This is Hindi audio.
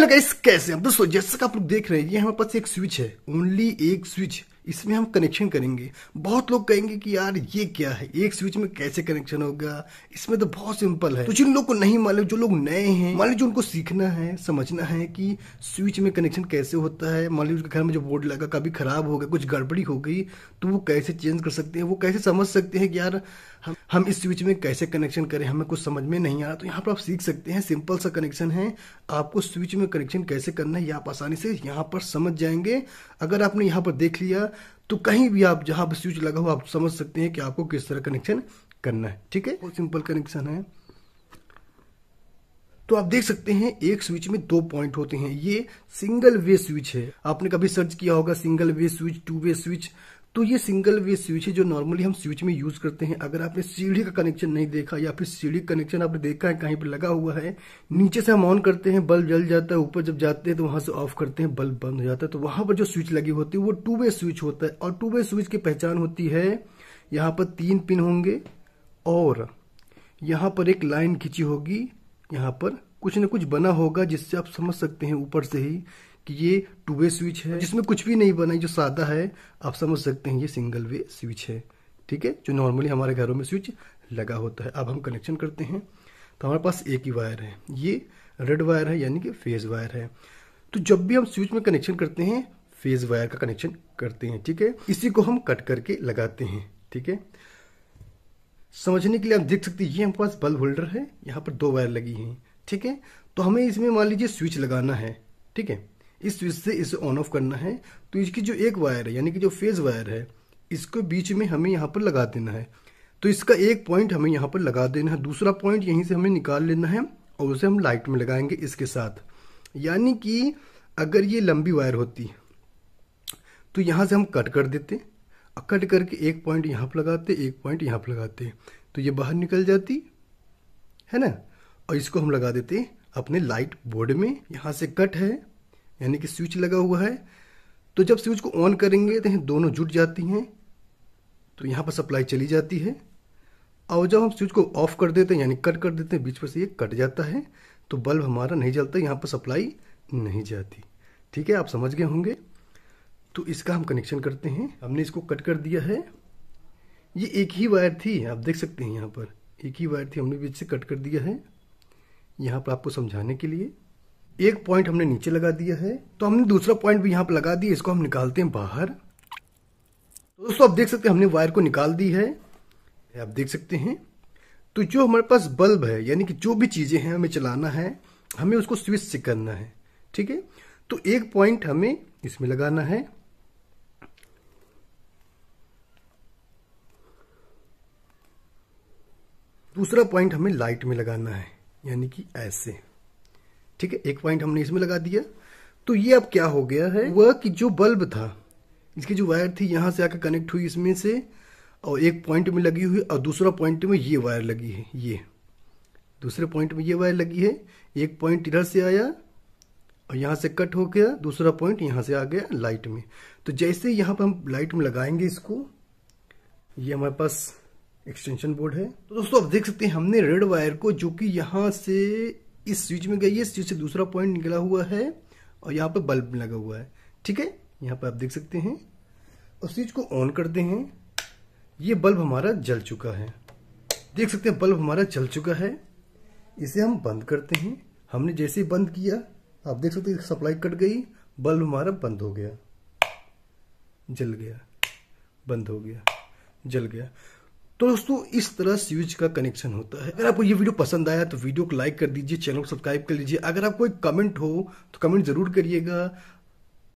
हेलो गाइस कैसे? हैं दोस्तों जैसा कि आप लोग देख रहे हैं ये हमारे पास एक स्विच है। ओनली एक स्विच इसमें हम कनेक्शन करेंगे। बहुत लोग कहेंगे कि यार ये क्या है? एक स्विच में कैसे कनेक्शन होगा? इसमें तो बहुत सिंपल है। तो जिन लोग को नहीं मालूम, जो लोग नए हैं, मान लीजिए उनको सीखना है, समझना है कि स्विच में कनेक्शन कैसे होता है। मान लीजिए उसके घर में जो बोर्ड लगा, कभी खराब हो गया, कुछ गड़बड़ी हो गई तो वो कैसे चेंज कर सकते हैं? वो कैसे समझ सकते हैं कि यार हम हम इस स्विच में कैसे कनेक्शन करें? हमें कुछ समझ में नहीं आ रहा। तो यहाँ पर आप सीख सकते हैं सिंपल सा कनेक्शन है। आपको स्विच में कनेक्शन कैसे करना है, ये आप आसानी से यहाँ पर समझ जाएँगे। अगर आपने यहाँ पर देख लिया तो कहीं भी आप जहाँ पर स्विच लगा हो आप समझ सकते हैं कि आपको किस तरह कनेक्शन करना है। ठीक है? बहुत सिंपल कनेक्शन है। तो आप देख सकते हैं, एक स्विच में दो पॉइंट होते हैं। ये सिंगल वे स्विच है। आपने कभी सर्च किया होगा single way switch two way switch तो ये सिंगल वे स्विच है जो नॉर्मली हम स्विच में यूज़ करते हैं। अगर आपने सीढ़ी का कनेक्शन नहीं देखा या फिर सीढ़ी कनेक्शन आपने देखा है, कहीं पर लगा हुआ है, नीचे से हम ऑन करते हैं बल्ब जल जाता है, ऊपर जब जाते हैं तो वहाँ से ऑफ़ करते हैं बल्ब बंद हो जाता है। तो वहाँ पर जो स्विच लगी होती है, वो टू वे स्विच होता है और टू वे स्विच की पहचान होती है, यहाँ पर तीन पिन होंगे और यहाँ पर एक लाइन खींची होगी। यहाँ पर कुछ न कुछ बना होगा जिससे आप समझ सकते हैं ऊपर से ही कि ये टू वे स्विच है। जिसमें कुछ भी नहीं बना जो सादा है, आप समझ सकते हैं ये सिंगल वे स्विच है। ठीक है? जो नॉर्मली हमारे घरों में स्विच लगा होता है। अब हम कनेक्शन करते हैं। तो हमारे पास एक ही वायर है। ये रेड वायर है, यानी कि फ़ेज़ वायर है। तो जब भी हम स्विच में कनेक्शन करते हैं फ़ेज़ वायर का कनेक्शन करते हैं। ठीक है? इसी को हम कट करके लगाते हैं। ठीक है? समझने के लिए आप देख सकते हैं, ये हमारे पास बल्ब होल्डर है। यहाँ पर दो वायर लगी हैं। ठीक है? तो हमें इसमें मान लीजिए स्विच लगाना है। ठीक है? इस स्विच से इसे ऑन ऑफ़ करना है। तो इसकी जो एक वायर है, यानी कि जो फ़ेज़ वायर है, इसको बीच में हमें यहाँ पर लगा देना है। तो इसका एक पॉइंट हमें यहाँ पर लगा देना है। दूसरा पॉइंट यहीं से हमें निकाल लेना है और उसे हम लाइट में लगाएँगे इसके साथ। यानी कि अगर ये लंबी वायर होती तो यहाँ से हम कट कर देते कट करके एक पॉइंट यहाँ पर लगाते, एक पॉइंट यहाँ पर लगाते। तो ये बाहर निकल जाती, है ना? और इसको हम लगा देते अपने लाइट बोर्ड में। यहाँ से कट है। यानी कि स्विच लगा हुआ है तो जब स्विच को ऑन करेंगे तो दोनों जुट जाती हैं तो यहाँ पर सप्लाई चली जाती है। और जब हम स्विच को ऑफ़ कर देते हैं, यानी कट कर देते हैं, बीच पर से ये कट जाता है तो बल्ब हमारा नहीं जलता, यहाँ पर सप्लाई नहीं जाती। ठीक है, आप समझ गए होंगे? तो इसका हम कनेक्शन करते हैं। हमने इसको कट कर दिया है। ये एक ही वायर थी, आप देख सकते हैं यहाँ पर। एक ही वायर थी, हमने बीच से कट कर दिया है। यहाँ पर आपको समझाने के लिए। एक पॉइंट हमने नीचे लगा दिया है तो हमने दूसरा पॉइंट भी यहाँ पर लगा दिया, इसको हम निकालते हैं बाहर। तो दोस्तों, आप देख सकते हैं हमने वायर को निकाल दी है। आप देख सकते हैं। तो जो हमारे पास बल्ब है, यानी कि जो भी चीज़ें हैं हमें चलाना है, हमें उसको स्विच से करना है, ठीक है? तो एक पॉइंट हमें इसमें लगाना है। दूसरा पॉइंट हमें लाइट में लगाना है, यानी कि ऐसे। ठीक है, एक पॉइंट हमने इसमें लगा दिया। तो ये अब क्या हो गया है? वह कि जो बल्ब था, इसकी जो वायर थी, यहाँ से आकर कनेक्ट हुई इसमें से, और एक पॉइंट में लगी हुई, और दूसरा पॉइंट में ये वायर लगी है, ये। दूसरे पॉइंट में ये वायर लगी है, एक पॉइंट इधर से आया, और यहाँ से कट हो गया, दूसरा पॉइंट यहाँ से आ गया लाइट में। तो जैसे यहाँ पर हम लाइट में लगाएँगे इसको, ये हमारे पास एक्सटेंशन बोर्ड है। तो दोस्तों आप देख सकते हैं हमने रेड वायर को जो कि यहाँ से इस स्विच में गई है स्विच से दूसरा पॉइंट निकला हुआ है और यहाँ पर बल्ब लगा हुआ है। ठीक है? यहाँ पर आप देख सकते हैं। और स्विच को ऑन करते हैं। ये बल्ब हमारा जल चुका है। देख सकते हैं बल्ब हमारा जल चुका है। इसे हम बंद करते हैं। हमने जैसे ही बंद किया, आप देख सकते हैं सप्लाई कट गई। बल्ब हमारा बंद हो गया। जल गया। बंद हो गया। जल गया। तो दोस्तों, इस तरह स्विच का कनेक्शन होता है। अगर आपको ये वीडियो पसंद आया तो वीडियो को लाइक कर दीजिए चैनल को सब्सक्राइब कर लीजिए। अगर आपको कोई कमेंट हो तो कमेंट ज़रूर करिएगा।